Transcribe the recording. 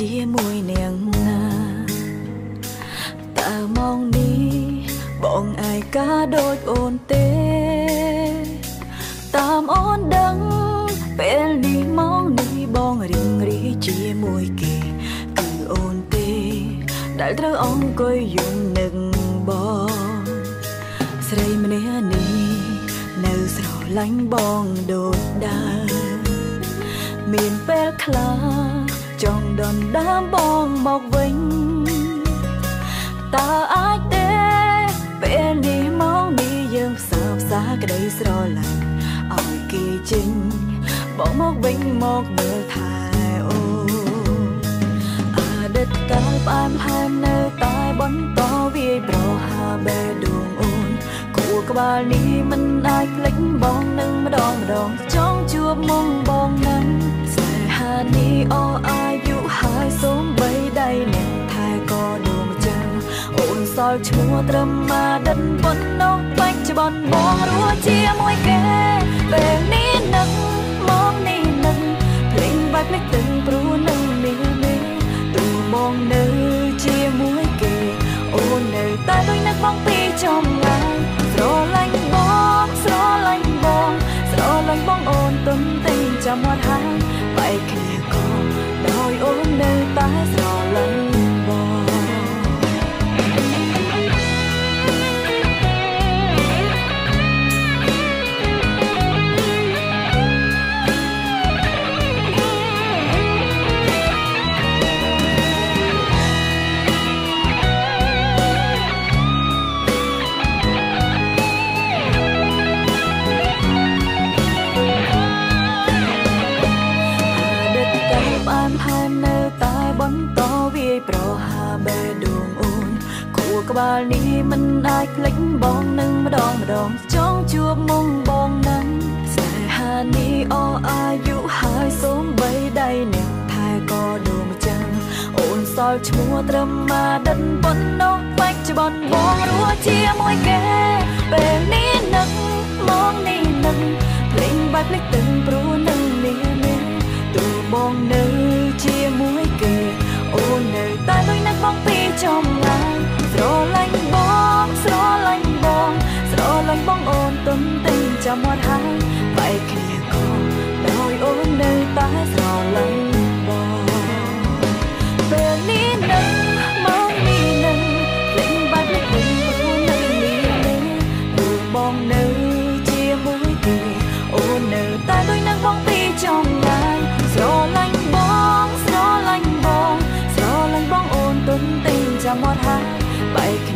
បងនៅជាមួយនាងណាតើមកនេះបងឯកាដូចអូនទេ តាមអូនដឹងពេលនេះមកនេះបងរៀងរីជាមួយគេគឺអូនទេ ដែលត្រូវអង្គុយយំនឹកបងស្រីម្នាក់នេះនៅស្រឡាញ់បងដូចដើមមានពេលខ្លះ ចង់ដណ្ដើមបងមកវិញតើអាចទេពេលនេះមកនេះយើងផ្សើផ្សាក្តីស្រឡាញ់ឲ្យគេចេញបងមកវិញមកមើលថែអូអតីតកាលផ្អែមផែននៅតែបន្តវាយប្រហាបេះដូងអូនគួរក្បាលនេះមិនអាចភ្លេចបងនឹងម្ដងម្ដងចង់ជួបមុំបងនឹងស្នេហានេះអអា ល់ឈ្មោះត្រឹមមកដិនប៉ុណ្ណោះបាច់ច្បន់បងរស់ជាមួយគេពេលនេះនឹងមកនេះនឹងភ្លេងបាច់ភ្លេចទឹកព្រោះនឹងនេះនេះទូបងនៅជាមួយគេអូននៅតែដូចនឹកបងពីចំងាយស្រឡាញ់បងស្រឡាញ់បងស្រឡាញ់បងអូនទុនទិញចាំមាត់ហើយបែកគ្នា ក្បាលនេះមិនអាចភ្លេចបងនឹងម្ដងម្ដងចង់ជួបមុំបងនឹងស្នេហានេះអអាយុហើយសូមបីដៃអ្នកថែក៏ដូរម្ចាំងអូនសល់ឈ្មោះត្រឹមមកដិនប៉ុណ្ណោះបាច់ច្បន់បងរស់ជាមួយគេពេលនេះនឹកមកនេះនឹកភ្លេងបាច់ភ្លេចទឹកព្រោះ ទិញចាំមាត់ហើយ